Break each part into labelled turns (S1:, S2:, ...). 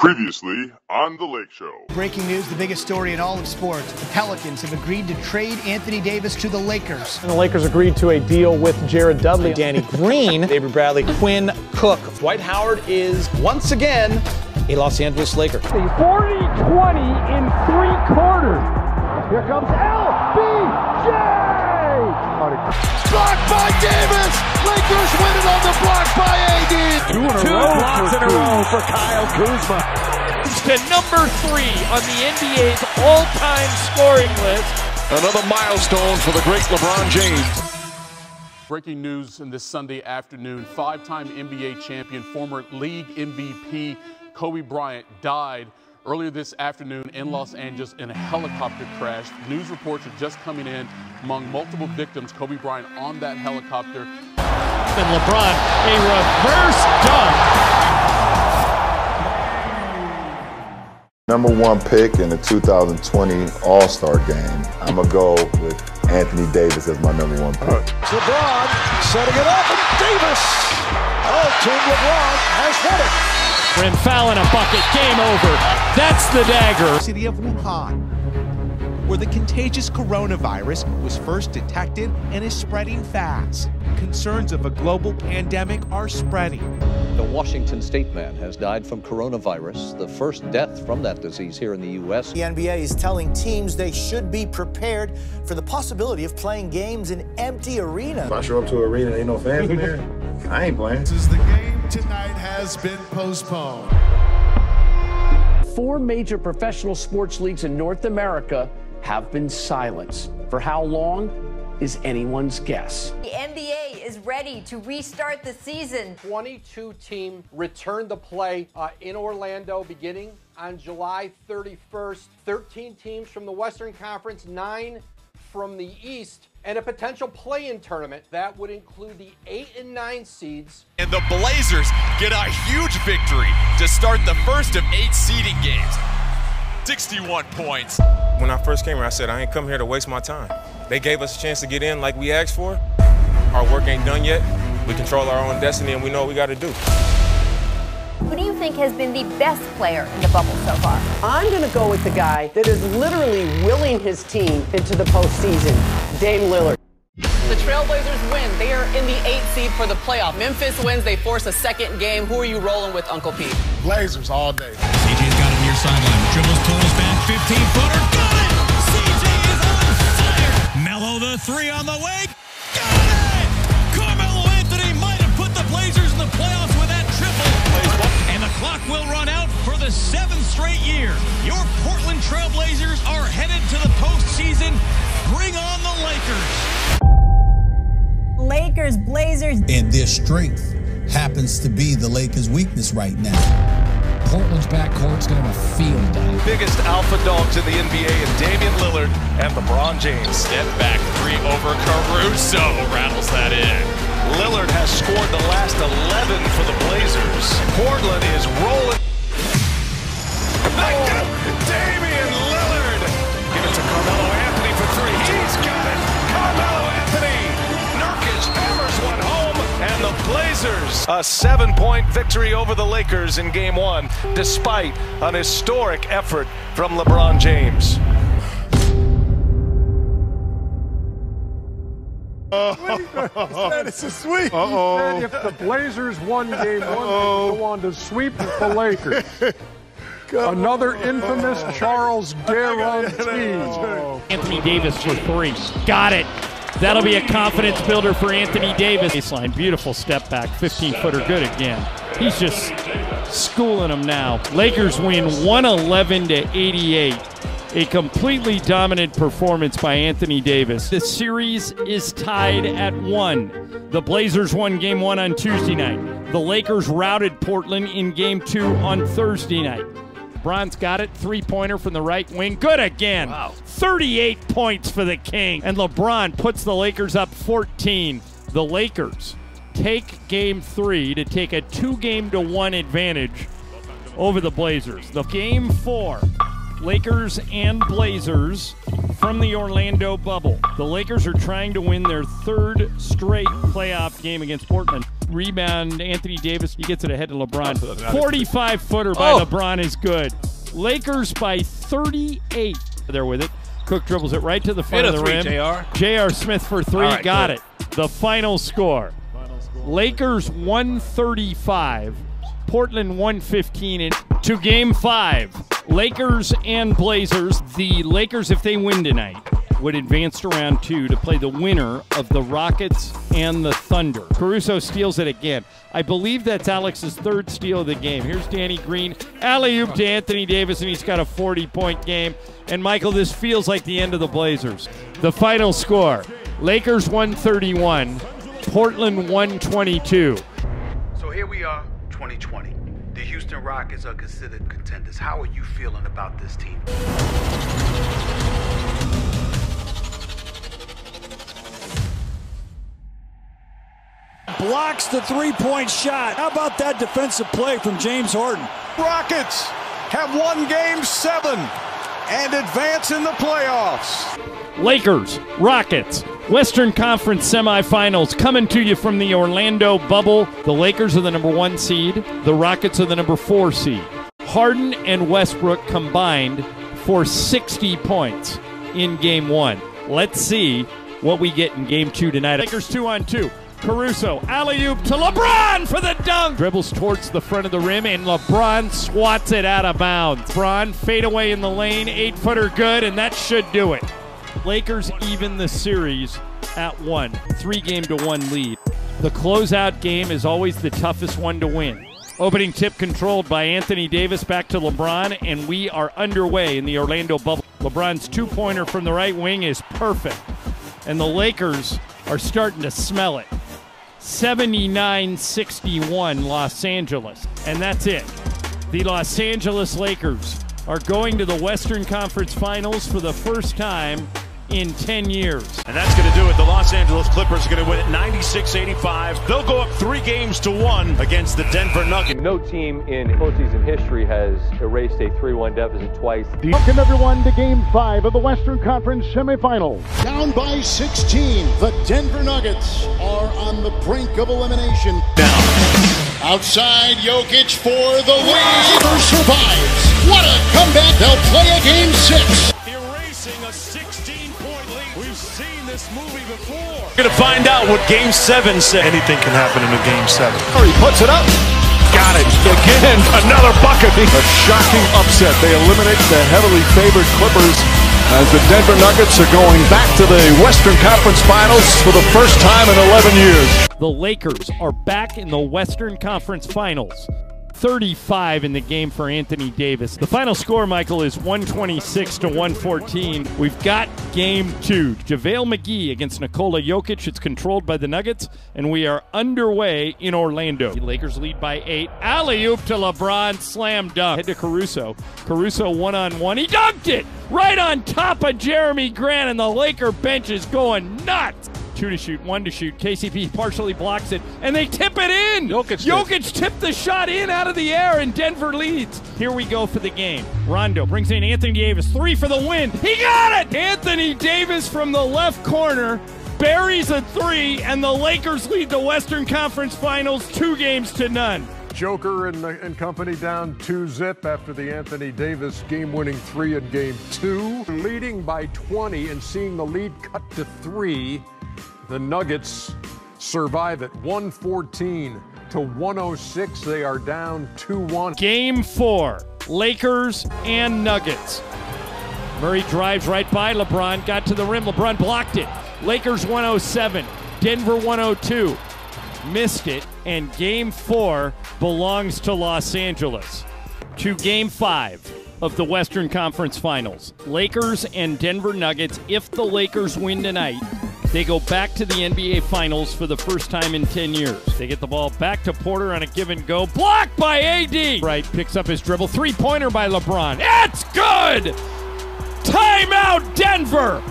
S1: Previously on The Lake Show.
S2: Breaking news, the biggest story in all of sports. The Pelicans have agreed to trade Anthony Davis to the Lakers.
S3: And the Lakers agreed to a deal with Jared Dudley, Danny Green, Avery Bradley, Quinn Cook. Dwight Howard is once again a Los Angeles Laker.
S4: 40 20 in three quarters. Here comes LBJ.
S5: Blocked by Davis. Lakers win by AD.
S4: Two, in a
S5: Two
S4: row
S5: blocks in a row for Kyle Kuzma.
S6: to number three on the NBA's all-time scoring list.
S5: Another milestone for the great LeBron James.
S7: Breaking news in this Sunday afternoon five time NBA champion, former league MVP Kobe Bryant died earlier this afternoon in Los Angeles in a helicopter crash. News reports are just coming in among multiple victims. Kobe Bryant on that helicopter.
S6: And LeBron, a reverse dunk.
S8: Number one pick in the 2020 All Star game. I'm going to go with Anthony Davis as my number one pick.
S5: LeBron setting it up, and Davis. Oh, Team LeBron has won it.
S6: Rim foul and a bucket. Game over. That's the dagger.
S9: city of Wuhan, where the contagious coronavirus was first detected and is spreading fast. Concerns of a global pandemic are spreading.
S10: The Washington state man has died from coronavirus, the first death from that disease here in the U.S.
S11: The NBA is telling teams they should be prepared for the possibility of playing games in empty arenas.
S12: If I show up to an arena, ain't no fans in there. I ain't playing.
S13: This is the game tonight has been postponed.
S14: Four major professional sports leagues in North America have been silenced. For how long is anyone's guess.
S15: The NBA is ready to restart the season.
S16: 22 team return to play uh, in Orlando beginning on July 31st. 13 teams from the Western Conference, nine from the East, and a potential play-in tournament that would include the eight and nine seeds.
S17: And the Blazers get a huge victory to start the first of eight seeding games. 61 points.
S18: When I first came here, I said, I ain't come here to waste my time. They gave us a chance to get in like we asked for. Our work ain't done yet. We control our own destiny and we know what we got to do.
S15: Who do you think has been the best player in the bubble so far?
S19: I'm going to go with the guy that is literally willing his team into the postseason, Dame Lillard.
S20: The Trailblazers win. They are in the eight seed for the playoff. Memphis wins. They force a second game. Who are you rolling with, Uncle Pete?
S13: Blazers all day.
S3: CJ's got it near sideline. Dribbles, pulls back, 15 footer. Got it! CJ is on fire. Melo the three on the way. The seventh straight year. Your Portland Trailblazers are headed to the postseason. Bring on the Lakers.
S15: Lakers, Blazers.
S5: And their strength happens to be the Lakers' weakness right now.
S3: Portland's backcourt's going to have a field day.
S17: Biggest alpha dogs in the NBA and Damian Lillard and LeBron James. Step back three over Caruso rattles that in. Lillard has scored the last 11 for the Blazers. Portland is rolling. Damian Lillard. Give it to Carmelo Anthony for three. He's got it. Carmelo Anthony. Nurkic hammers one home. And the Blazers, a seven point victory over the Lakers in game one, despite an historic effort from LeBron James.
S13: Status is sweet.
S4: Uh-oh. He said if the Blazers won game one, they could go on to sweep the Lakers. Another infamous Charles guarantee.
S6: Anthony Davis for three. Got it. That'll be a confidence builder for Anthony Davis. Baseline, beautiful step back, 15 footer, good again. He's just schooling them now. Lakers win 111 to 88. A completely dominant performance by Anthony Davis. The series is tied at one. The Blazers won game one on Tuesday night. The Lakers routed Portland in game two on Thursday night. Bron's got it. Three pointer from the right wing. Good again. Wow. 38 points for the King. And LeBron puts the Lakers up 14. The Lakers take game three to take a two game to one advantage over the Blazers. The game four. Lakers and Blazers from the Orlando bubble. The Lakers are trying to win their third straight playoff game against Portland. Rebound, Anthony Davis. He gets it ahead to LeBron. 45 footer by
S21: Oh.
S6: LeBron is good. Lakers by 38. There with it. Cook dribbles it right to the front of the
S21: three,
S6: rim.
S21: JR.
S6: J.R. Smith for three.
S21: Right,
S6: Got
S21: good.
S6: it. The final score. Lakers 135, Portland 115 and to game 5. Lakers and Blazers. The Lakers if they win tonight would advance to round 2 to play the winner of the Rockets and the Thunder. Caruso steals it again. I believe that's Alex's third steal of the game. Here's Danny Green. Alley-oop to Anthony Davis and he's got a 40-point game. And Michael, this feels like the end of the Blazers. The final score. Lakers 131, Portland 122.
S22: So here we are, 2020. The Houston Rockets are considered contenders. How are you feeling about this team?
S23: Blocks the three point shot. How about that defensive play from James Harden?
S5: Rockets have won game seven and advance in the playoffs.
S6: Lakers, Rockets, Western Conference semifinals coming to you from the Orlando bubble. The Lakers are the number one seed, the Rockets are the number four seed. Harden and Westbrook combined for 60 points in game one. Let's see what we get in game two tonight. Lakers two on two. Caruso, alley oop to LeBron for the dunk. Dribbles towards the front of the rim, and LeBron swats it out of bounds. LeBron fade away in the lane, eight footer good, and that should do it. Lakers even the series at one, three game to one lead. The closeout game is always the toughest one to win. Opening tip controlled by Anthony Davis back to LeBron, and we are underway in the Orlando bubble. LeBron's two pointer from the right wing is perfect, and the Lakers are starting to smell it. 79 61 Los Angeles. And that's it. The Los Angeles Lakers are going to the Western Conference Finals for the first time in 10 years.
S21: And that's going to do it. The Los Angeles Clippers are going to win it 96-85. They'll go up three games to one against the Denver Nuggets.
S24: No team in postseason history has erased a 3-1 deficit twice.
S25: Welcome everyone to Game 5 of the Western Conference semifinals.
S13: Down by 16, the Denver Nuggets are on the brink of elimination. Now, outside Jokic for the lead. Denver survives. What a comeback. They'll play a game six.
S21: Movie before. We're going to find out what Game 7 said. Anything can happen in a Game 7.
S5: He puts it up. Got it. Again, another bucket. A shocking upset. They eliminate the heavily favored Clippers as the Denver Nuggets are going back to the Western Conference Finals for the first time in 11 years.
S6: The Lakers are back in the Western Conference Finals. 35 in the game for Anthony Davis. The final score, Michael, is 126 to 114. We've got game two. JaVale McGee against Nikola Jokic. It's controlled by the Nuggets, and we are underway in Orlando. The Lakers lead by eight. Alley oop to LeBron, slam dunk. Head to Caruso. Caruso one on one. He dunked it right on top of Jerami Grant, and the Laker bench is going nuts. Two to shoot, one to shoot. KCP partially blocks it, and they tip it in.
S21: Jokic did.
S6: Jokic tipped the shot in out of the air, and Denver leads. Here we go for the game. Rondo brings in Anthony Davis, three for the win. He got it! Anthony Davis from the left corner buries a three, and the Lakers lead the Western Conference Finals two games to none.
S4: Joker and, and company down 2 zip after the Anthony Davis game winning three in game two. Leading by 20 and seeing the lead cut to three, the Nuggets survive at 114 to 106. They are down 2 1.
S6: Game four, Lakers and Nuggets. Murray drives right by LeBron, got to the rim. LeBron blocked it. Lakers 107, Denver 102. Missed it, and game four belongs to Los Angeles. To game five of the Western Conference Finals. Lakers and Denver Nuggets. If the Lakers win tonight, they go back to the NBA Finals for the first time in 10 years. They get the ball back to Porter on a give and go. Blocked by AD. Right, picks up his dribble. Three pointer by LeBron. It's good! Timeout, Denver!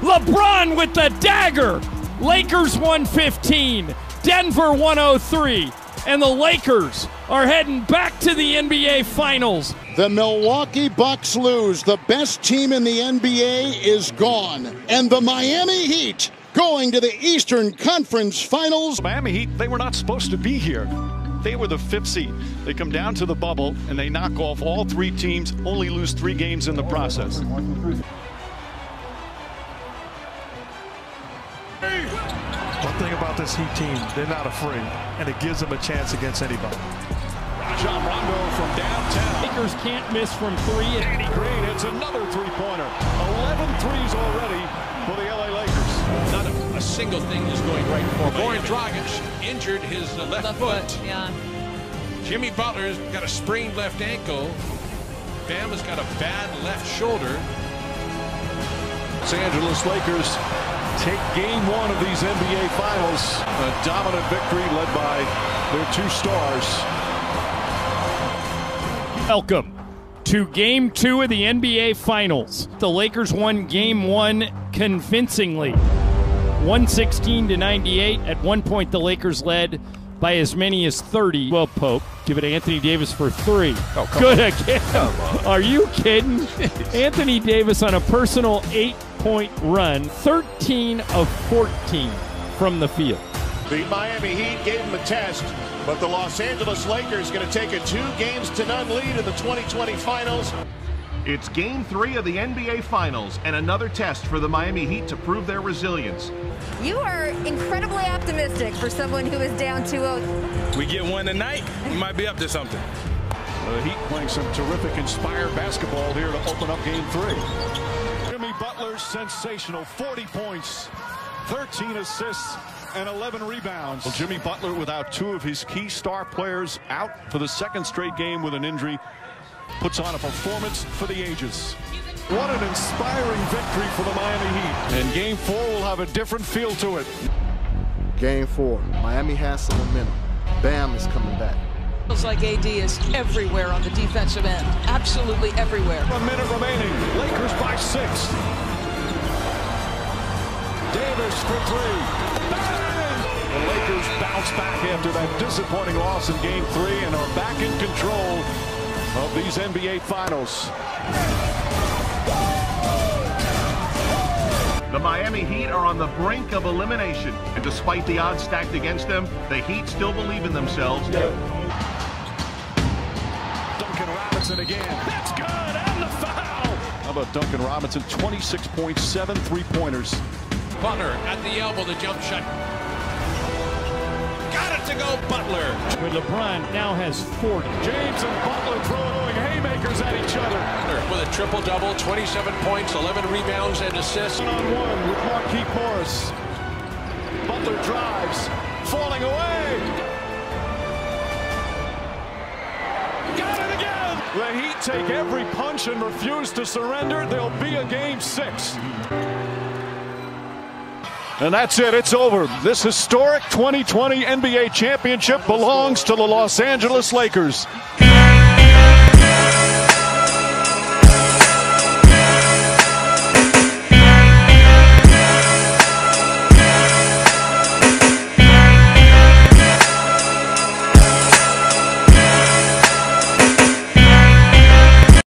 S6: LeBron with the dagger. Lakers 115, Denver 103, and the Lakers are heading back to the NBA Finals.
S13: The Milwaukee Bucks lose. The best team in the NBA is gone. And the Miami Heat going to the Eastern Conference Finals.
S21: Miami Heat, they were not supposed to be here. They were the fifth seed. They come down to the bubble and they knock off all three teams, only lose three games in the process.
S26: One thing about this Heat team, they're not afraid, and it gives them a chance against anybody.
S21: Rajon Rondo from downtown.
S6: Lakers can't miss from three.
S21: Danny Green hits another three-pointer. 11 threes already for the LA Lakers.
S27: Not a, a single thing is going right for Goran Dragic injured his uh, left,
S20: Left
S27: foot.
S20: foot, yeah.
S27: Jimmy Butler's got a sprained left ankle. Bam has got a bad left shoulder.
S21: Los Angeles Lakers take game one of these NBA Finals. A dominant victory led by their two stars.
S6: Welcome to game two of the NBA Finals. The Lakers won game one convincingly 116 to 98. At one point, the Lakers led by as many as 30. Well, Pope, give it to Anthony Davis for three.
S18: Oh, come
S6: Good
S18: on.
S6: again. Are you kidding? Anthony Davis on a personal eight point run, 13 of 14 from the field.
S28: The Miami Heat gave him a test, but the Los Angeles Lakers going to take a two games to none lead in the 2020 finals.
S29: It's game three of the NBA Finals and another test for the Miami Heat to prove their resilience.
S15: You are incredibly optimistic for someone who is down 2-0.
S21: We get one tonight, we might be up to something. The Heat playing some terrific inspired basketball here to open up game three. Jimmy Butler, sensational. 40 points, 13 assists, and 11 rebounds. Well, Jimmy Butler, without two of his key star players out for the second straight game with an injury, puts on a performance for the ages. What an inspiring victory for the Miami Heat. And game four will have a different feel to it.
S30: Game four. Miami has some momentum. Bam is coming back.
S20: Feels like AD is everywhere on the defensive end. Absolutely everywhere.
S21: A minute remaining. Lakers by six. Davis for three. Bang! The Lakers bounce back after that disappointing loss in game three and are back in control of these NBA Finals.
S29: The Miami Heat are on the brink of elimination, and despite the odds stacked against them, the Heat still believe in themselves.
S21: Duncan Robinson again. That's good. And the foul. How about Duncan Robinson? 26.7 three-pointers.
S27: Butler at the elbow, the jump shot. Got it to go, Butler.
S6: Where LeBron now has 40.
S21: James and Butler throwing haymakers at each other.
S27: With a triple double, 27 points, 11 rebounds, and assists.
S21: One on one with Markieff Morris. Butler drives, falling away. Got it again. The Heat take every punch and refuse to surrender. There'll be a game six. And that's it. It's over. This historic 2020 NBA championship belongs to the Los Angeles Lakers.